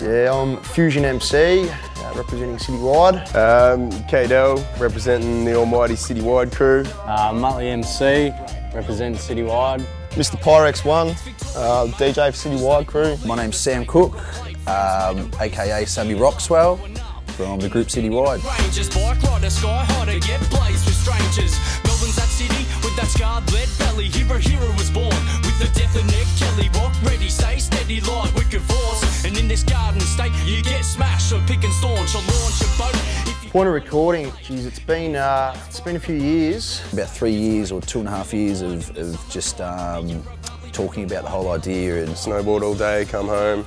Yeah, I'm Fusion MC, uh, representing Citywide. Um, K-Del, representing the almighty Citywide crew. Uh, Muttley MC, representing Citywide. Mr. Pyrex One, uh, DJ for Citywide crew. My name's Sam Cook, um, aka Sammy Rocswell from the group Citywide. Rangers, bike rider, sky hider, get blazed with strangers. Melbourne's that city with that scarred lead belly. Hero, hero was born with the death of Ned Kelly. Rock ready, stay steady, light this garden state, you get smashed. So pick and staunch, or launch a boat. Point of recording, geez, it's been uh, it's been a few years. About three years or two and a half years of, of just um, talking about the whole idea and Snowboard all day, come home,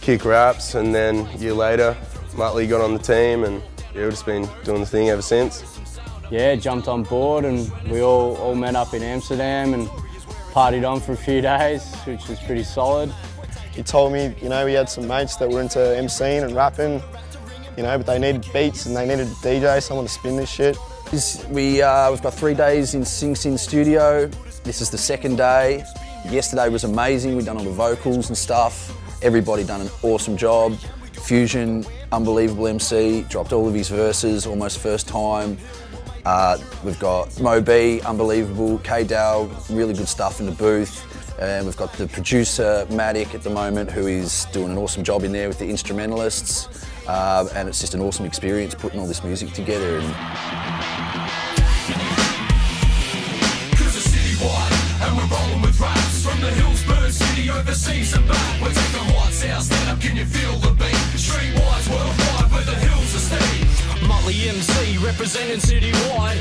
kick raps, and then a year later, Muttley got on the team, and yeah, we've just been doing the thing ever since. Yeah, jumped on board and we all, all met up in Amsterdam and partied on for a few days, which was pretty solid. He told me, you know, he had some mates that were into MCing and rapping, you know, but they needed beats and they needed a DJ, someone to spin this shit. We, uh, we've got three days in Sing Sing studio. This is the second day. Yesterday was amazing. We've done all the vocals and stuff. Everybody done an awesome job. Fusion, unbelievable MC, dropped all of his verses almost first time. Uh, we've got Mo B, unbelievable. K Dow, really good stuff in the booth. And we've got the producer, Matic, at the moment, who is doing an awesome job in there with the instrumentalists. Uh, and it's just an awesome experience putting all this music together. Representing citywide,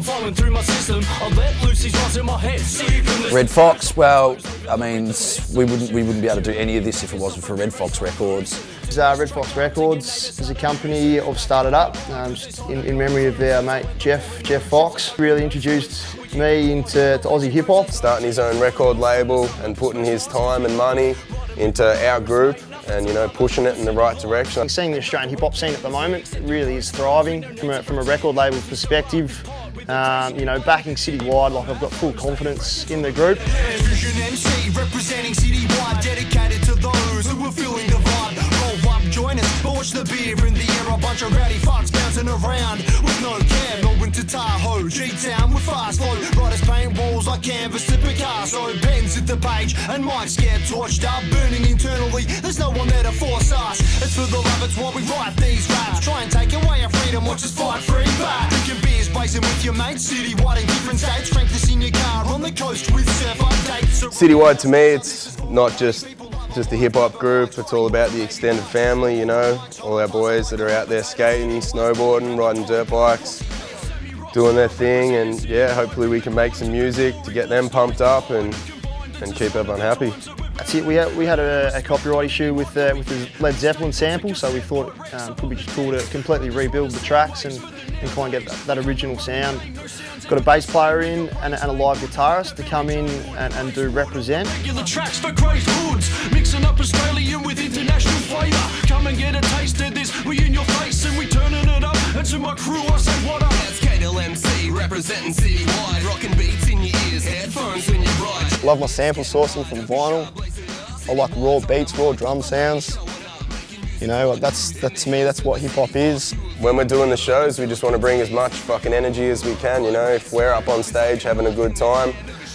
vibe going, flowing through my system. I let loose these rhymes in my head, see you can listen. Red Fox, well, I mean, we wouldn't, we wouldn't be able to do any of this if it wasn't for Red Fox Records. Uh, Red Fox Records is a company I've started up um, in, in memory of our mate Jeff Jeff Fox. Really introduced me into to Aussie hip hop. Starting his own record label and putting his time and money into our group and, you know, pushing it in the right direction. Seeing the Australian hip hop scene at the moment really is thriving from a, from a record label perspective. Um, you know, backing citywide, like I've got full confidence in the group. Fusion MC representing citywide, dedicated to those who are feeling the vibe. Roll up, join us, watch the beer in the air. A bunch of rowdy fucks bouncing around with no care. Melbourne to Tahoe, G-Town with fast flow. Riders paint walls like canvas to Picasso. Pens at the page and mics get torched up, burning internally. There's no one there to force us. It's for the love, it's why we write these raps. Try and take away our freedom, watch us fight free with your mates, citywide in different states. This in your car on the coast with surf updates. Citywide to me, it's not just just a hip hop group. It's all about the extended family. You know, all our boys that are out there skating, snowboarding, riding dirt bikes, doing their thing, and yeah, hopefully we can make some music to get them pumped up and and keep everyone happy. That's it. We had, we had a, a copyright issue with uh, with the Led Zeppelin sample, so we thought it um, could be just cool to completely rebuild the tracks and, and try and get that, that original sound. Got a bass player in and, and a live guitarist to come in and, and do represent. Regular tracks for crazed hoods, mixing up Australian with international flavour. Come and get a taste of this. We in your face and we turning it up. And to my crew, I say what up. That's K-Del MC representing citywide, rocking beats in your ears, headphones when you ride. Love my sample sourcing from vinyl. I like raw beats, raw drum sounds. You know, that's that to me. That's what hip hop is. When we're doing the shows, we just want to bring as much fucking energy as we can. You know, if we're up on stage having a good time,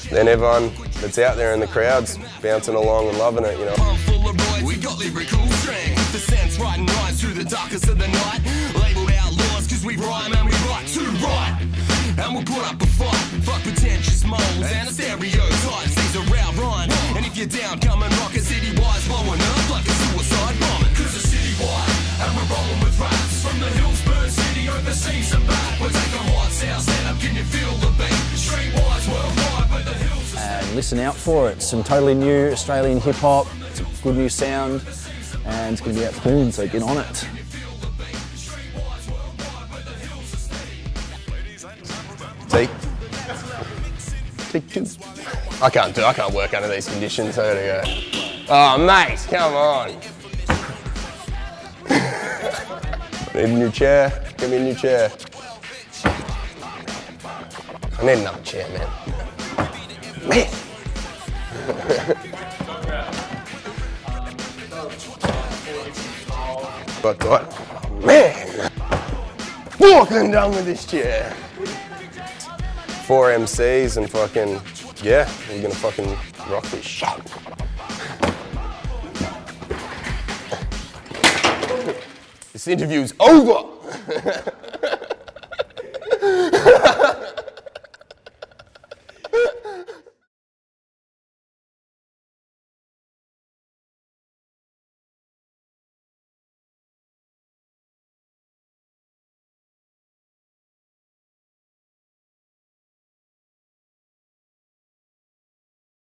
then everyone that's out there in the crowd's bouncing along and loving it. You know. Pump full of roids, we got lyrical strength. The sense writing rhymes through the darkest of the night. Labeled outlaws cause we rhyme and we write to right. And we'll put up a fight. Fuck pretentious moles and stereotypes. These are our rhyme. And if you're down, come and rock a city wise, blowing up like a suicide bombing. Cause the city wide, and we're rolling with raps. From the Hillsburg city overseas and back. We're taking hard south, stand up, can you feel the beat? Streetwise, worldwide, where the hills are And listen out for it. Some totally new Australian hip hop, some good new sound, and it's going to be out soon, so get on it. Take two. I can't do. I can't work under these conditions. I gotta go. Oh, mate, come on. I need a new chair. Give me a new chair. I need another chair, man. Man. but what? Man. Walking down with this chair. Four MCs and fucking, yeah, we're gonna fucking rock this shit. This interview's over.